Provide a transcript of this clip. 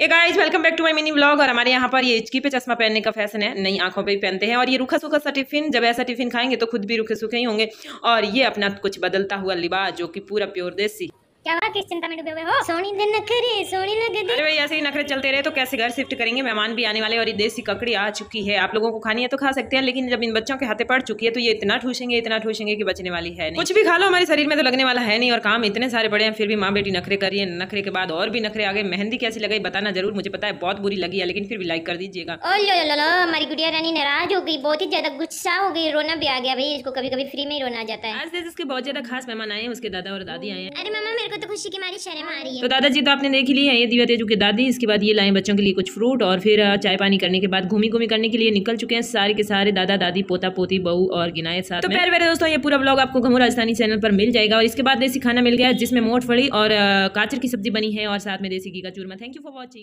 ये guys welcome back to my mini vlog और हमारे यहाँ पर ये इचकी पे चश्मा पहनने का फ़ैशन है। नई आँखों पे भी पहनते हैं। और ये रूखा सूखा सा टिफ़िन जब ऐसा टिफ़िन खाएँगे तो खुद भी रूखे सूखे ही होंगे। और ये अपना कुछ बदलता हुआ लिबास जो कि पूरा प्योर देसी। क्या हुआ किस चिंता में डूबे हुए हो? सोनी दिन नखरे सोनी लगे अरे भाई ऐसे ही नखरे चलते रहे तो कैसे घर शिफ्ट करेंगे? मेहमान भी आने वाले और ये देसी ककड़ी आ चुकी है। आप लोगों को खानी है तो खा सकते हैं लेकिन जब इन बच्चों के हाथे पड़ चुकी है तो ये इतना ठूसेंगे इतना ठूसेंगे कि बचने वाली है नहीं। कुछ भी खा लो हमारे शरीर में तो लगने वाला है नहीं और काम इतने सारे बड़े हैं फिर भी माँ बेटी नखरे करिए नखरे के बाद और भी नखरे आ गए। मेहंदी कैसी लगाई बताना ज़रूर मुझे पता है बहुत बुरी लगी है लेकिन फिर भी लाइक कर दीजिएगा। हमारी गुड़िया रानी नाराज़ हो गई बहुत ही ज़्यादा गुस्सा हो गई रोना भी आ गया भाई इसको कभी कभी फ्री में ही रोना जाता है। आज इसके बहुत ज़्यादा खास मेहमान आए हैं उसके दादा और दादी आए हैं। अरे मामा मेरे को तो खुशी की मारी शर्म आ रही है। तो दादाजी तो आपने देख ली लिया है ये दिव्या तेजू के दादी इसके बाद ये लाए बच्चों के लिए कुछ फ्रूट और फिर चाय पानी करने के बाद घूमी घूमी करने के लिए निकल चुके हैं सारे के सारे दादा दादी पोता पोती बहू और गिनाए साथ तो प्यारे प्यारे दोस्तों ये पूरा ब्लॉग आपको घमू राजस्थानी चैनल पर मिल जाएगा और इसके बाद देसी खाना मिल गया जिसमें मोट फड़ी और काचर की सब्ज़ी बनी है और साथ में देसी घी का चूरमा। Thank you for watching